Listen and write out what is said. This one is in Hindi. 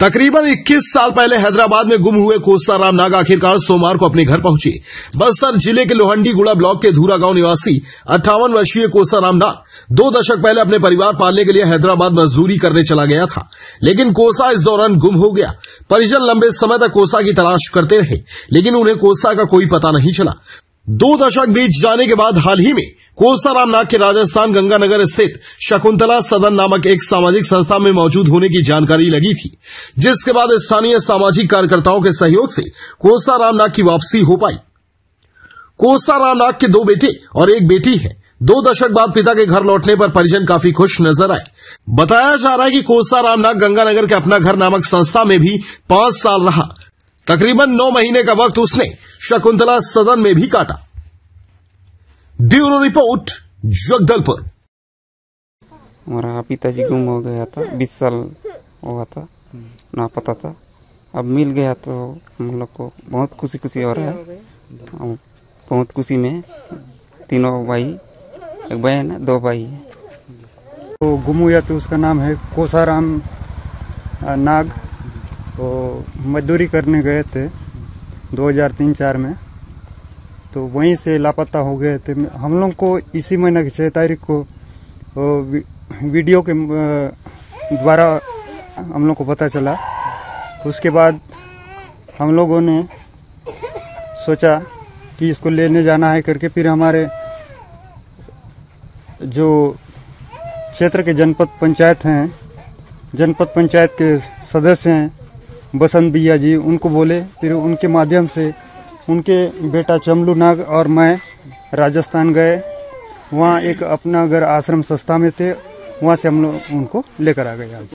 तकरीबन 21 साल पहले हैदराबाद में गुम हुए कोसा राम नाग आखिरकार सोमवार को अपने घर पहुँचे। बस्तर ज़िले के लोहंडी गुड़ा ब्लॉक के धूरा गाँव निवासी अट्ठावन वर्षीय कोसा राम नाग दो दशक पहले अपने परिवार पालने के लिए हैदराबाद मजदूरी करने चला गया था। लेकिन कोसा इस दौरान गुम हो गया। परिजन लंबे समय तक कोसा की तलाश करते रहे, लेकिन उन्हें कोसा का कोई पता नहीं चला। दो दशक बीत जाने के बाद हाल ही में कोसाराम नाग के राजस्थान गंगानगर स्थित शकुंतला सदन नामक एक सामाजिक संस्था में मौजूद होने की जानकारी लगी थी, जिसके बाद स्थानीय सामाजिक कार्यकर्ताओं के सहयोग से कोसाराम नाग की वापसी हो पाई। कोसाराम नाग के दो बेटे और एक बेटी है। दो दशक बाद पिता के घर लौटने पर परिजन काफ़ी खुश नज़र आए। बताया जा रहा है कि कोसाराम नाग गंगानगर के अपना घर नामक संस्था में भी पाँच साल रहा। तकरीबन नौ महीने का वक्त उसने शकुंतला सदन में भी काटा। Bureau report Jagdalpur. हमारा पिताजी गुम हो गया था बीस साल हुआ था ना पता था। अब मिल गया तो हम लोग को बहुत खुशी खुशी हो रहा है। हम बहुत खुशी में तीनों भाई एक बहन है दो भाई है। तो गुम हुआ तो उसका नाम है कोसाराम नाग। वो मजदूरी करने गए थे 2003-4 में। तो वहीं से लापता हो गए थे। हम लोग को इसी महीने की छः तारीख को वीडियो के द्वारा हम लोग को पता चला। उसके बाद हम लोगों ने सोचा कि इसको लेने जाना है करके, फिर हमारे जो क्षेत्र के जनपद पंचायत हैं, जनपद पंचायत के सदस्य हैं, बसंत भैया जी, उनको बोले, फिर उनके माध्यम से उनके बेटा चमलू नाग और मैं राजस्थान गए। वहाँ एक अपना घर आश्रम संस्था में थे। वहाँ से हम लोग उनको लेकर आ गए आज।